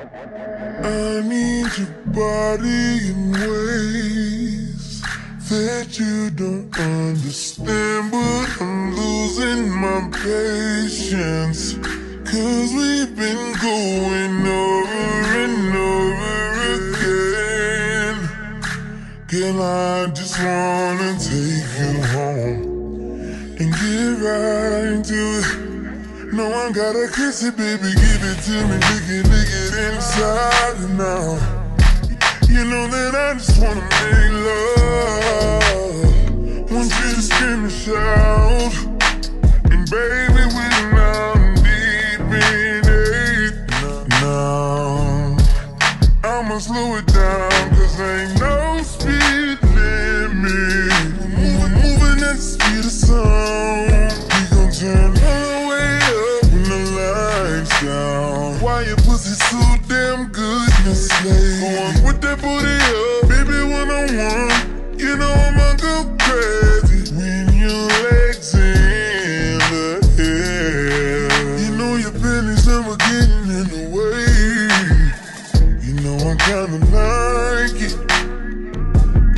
I need your body in ways that you don't understand, but I'm losing my patience. Cause we've been going over and over again. Girl, I just wanna take you home and get right to it. No, I gotta kiss it, baby, give it to me, lick it, lick it inside and out. You know that I just wanna make love. Miss Slade? Going with that booty up, baby, one on one. You know I'ma go crazy when your legs in the air. You know your pennies never getting in the way. You know I kinda like it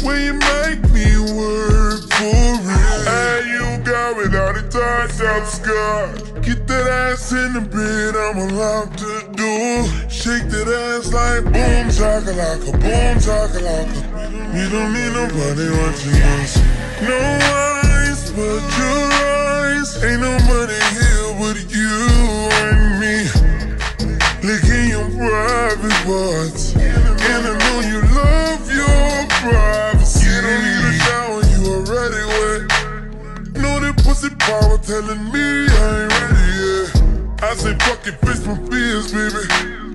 when you make me work for it. Hey, you got without a touch out skirt. Get that ass in the bed, I'ma lock the door. Shake that ass like boom chakalaka, boom chakalaka. We don't need nobody watching us. No eyes but your eyes. Ain't nobody here but you and me. Licking your private parts. And I know you love your privacy. You don't need a shower, you already wet. Know that pussy power telling me I ain't ready yet. I say fuck it, face my fears, baby.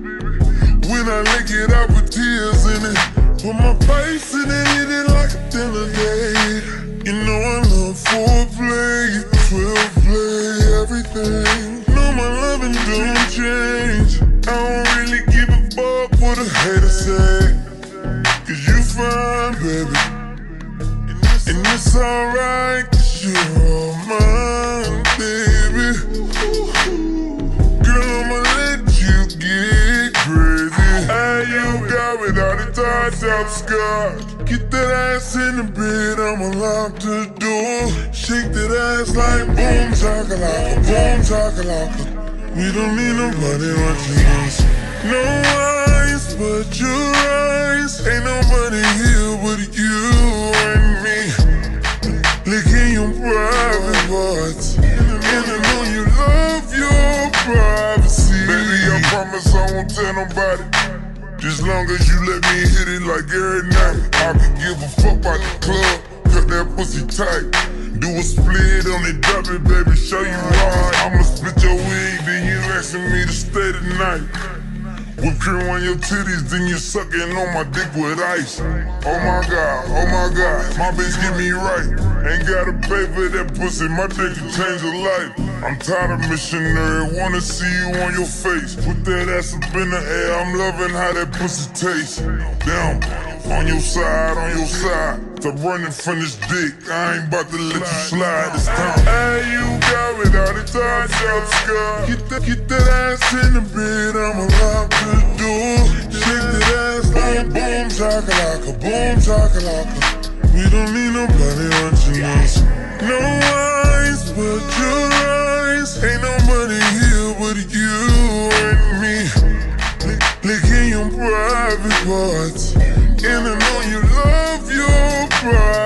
When I lick it up with tears in it. Put my face in it, hit it like a dinner date. You know I love foreplay, 12 play, everything. No, my loving don't change. I don't really give a fuck what a hater say. Cause you fine, baby. And it's alright, you're a touch. Get that ass in the bed, I'm allowed to do. Shake that ass like boom chakalaka, boom chakalaka. We don't need nobody watching us. No eyes but your eyes. Ain't nobody here but you and me. Licking your private parts. And I know you love your privacy. Baby, I promise I won't tell nobody. Just long as you let me hit it like every night. I can give a fuck about the club. Cut that pussy tight. Do a split on it, drop it, baby, show you why. I'ma split your wig, then you asking me to stay tonight. Whip cream on your titties, then you sucking on my dick with ice. Oh my god, oh my god, my bitch get me right. Ain't gotta pay for that pussy, my dick can change a life. I'm tired of missionary, wanna see you on your face. Put that ass up in the air, I'm loving how that pussy tastes. Down, on your side, on your side. Stop running from this dick, I ain't about to let you slide this time. Hey, you got without a touch out skirt. Get that, get that ass in the bed, I'ma lock talking like We don't need nobody watching us. No eyes but your eyes. Ain't nobody here but you and me. L- licking your private parts. And I know you love your pride.